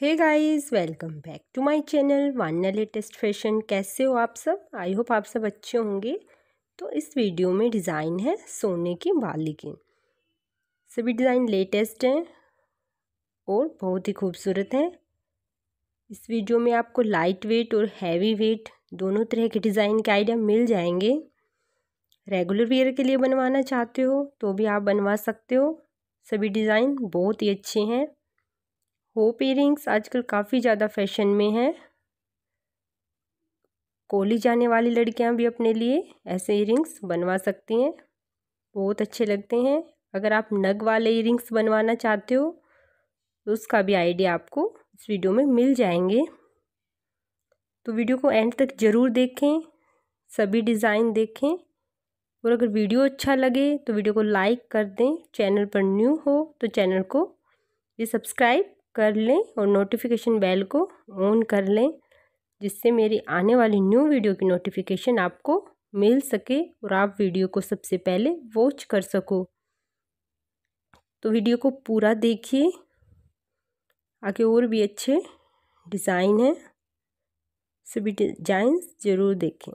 Hey guys welcome back to my channel Vanya latest fashion कैसे हो आप सब? आई होप आप सब अच्छे होंगे। तो इस वीडियो में डिज़ाइन है सोने की, बाली की। सभी डिज़ाइन लेटेस्ट हैं और बहुत ही खूबसूरत हैं। इस वीडियो में आपको लाइट वेट और हैवी वेट दोनों तरह के डिज़ाइन के आइडिया मिल जाएँगे। रेगुलर वेयर के लिए बनवाना चाहते हो तो भी आप बनवा सकते हो। सभी डिज़ाइन बहुत ही अच्छे हैं। होप इयरिंग्स आजकल काफ़ी ज़्यादा फ़ैशन में हैं। कॉलेज जाने वाली लड़कियाँ भी अपने लिए ऐसे इयरिंग्स बनवा सकती हैं। बहुत अच्छे लगते हैं। अगर आप नग वाले इयरिंग्स बनवाना चाहते हो तो उसका भी आइडिया आपको इस वीडियो में मिल जाएँगे। तो वीडियो को एंड तक ज़रूर देखें, सभी डिज़ाइन देखें। और अगर वीडियो अच्छा लगे तो वीडियो को लाइक कर दें। चैनल पर न्यू हो तो चैनल को ये सब्सक्राइब कर लें और नोटिफिकेशन बेल को ऑन कर लें, जिससे मेरी आने वाली न्यू वीडियो की नोटिफिकेशन आपको मिल सके और आप वीडियो को सबसे पहले वॉच कर सको। तो वीडियो को पूरा देखिए। आगे और भी अच्छे डिज़ाइन हैं। सभी डिज़ाइन ज़रूर देखें।